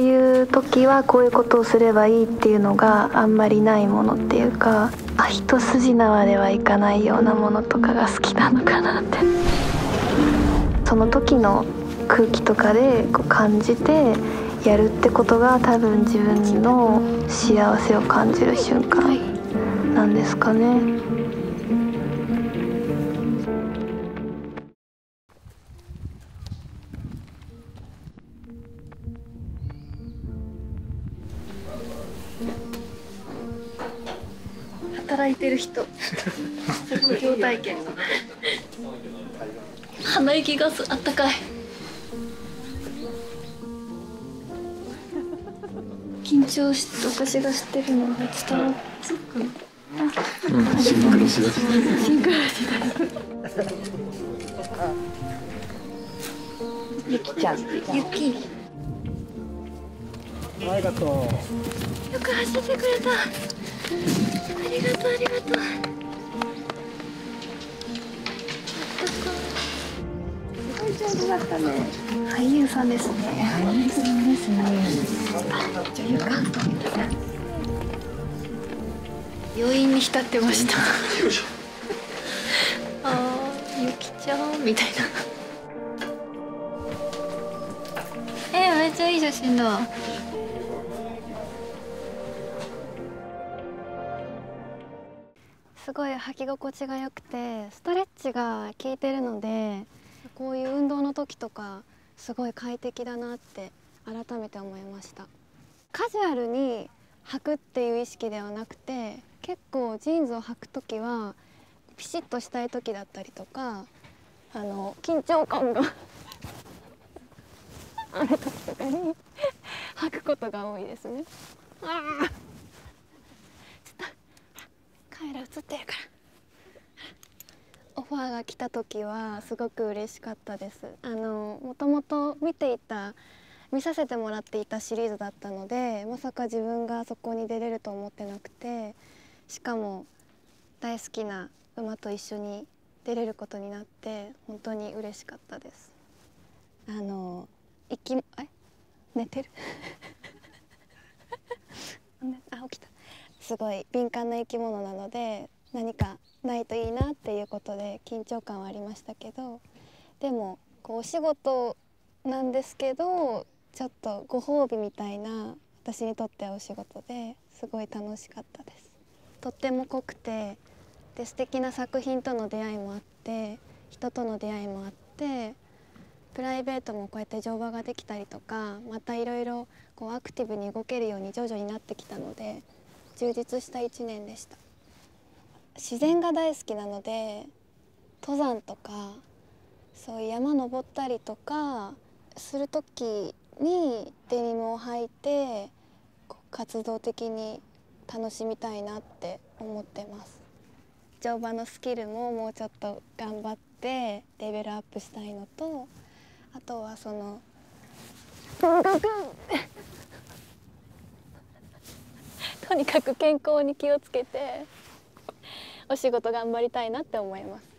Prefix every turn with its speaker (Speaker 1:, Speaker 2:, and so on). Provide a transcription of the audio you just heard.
Speaker 1: ういう時はこういうことをすればいいっていうのがあんまりないものっていうかあ一筋縄ではいかないようなものとかが好きなのかなってその時の空気とかでこう感じてやるってことが多分自分の幸せを感じる瞬間なんですかね。働いてる人。職業体験鼻息がすあったかい。緊張し私が知ってるのが伝わっ
Speaker 2: うん、シンクロしだし
Speaker 1: シンクロしだ
Speaker 3: ゆきちゃん。
Speaker 1: 雪
Speaker 3: ありがとう
Speaker 1: よく走ってくれた。ありがとうありがとう。
Speaker 3: すごい上手だったね
Speaker 1: 俳優さんですね。
Speaker 3: 俳優さんですね。
Speaker 1: 女優か余韻に浸ってました。あーゆきちゃん？みたいな。えめっちゃいい写真だすごい履き心地が良くてストレッチが効いてるのでこういう運動の時とかすごい快適だなって改めて思いましたカジュアルに履くっていう意識ではなくて結構ジーンズを履く時はピシッとしたい時だったりとかあの緊張感が ある時とかに 履くことが多いですね。あメラ映ってるから。オファーが来た時はすごく嬉しかったです。あのもともと見ていた見させてもらっていたシリーズだったのでまさか自分がそこに出れると思ってなくてしかも大好きな馬と一緒に出れることになって本当に嬉しかったです。あの生きえ？寝てるあ起きたすごい敏感な生き物なので何かないといいなっていうことで緊張感はありましたけどでもこうお仕事なんですけどちょっとご褒美みたいな私にとってはお仕事ですごい楽しかったです。とっても濃くてで素敵な作品との出会いもあって人との出会いもあってプライベートもこうやって乗馬ができたりとかまたいろいろアクティブに動けるように徐々になってきたので充実した1年でした。自然が大好きなので登山とかそういう山登ったりとかする時にデニムを履いてこう活動的に楽しみたいなって思ってます。乗馬のスキルももうちょっと頑張ってレベルアップしたいのとあとはその とにかく健康に気をつけてお仕事頑張りたいなって思います。